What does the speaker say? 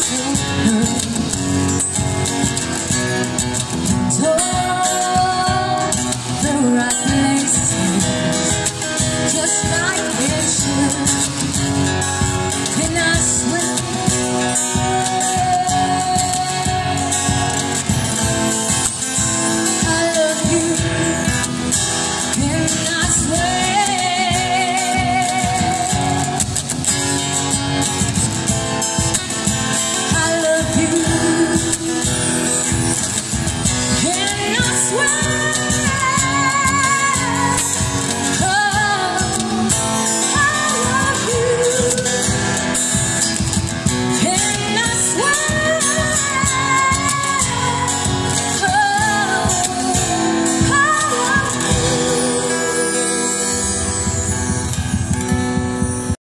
to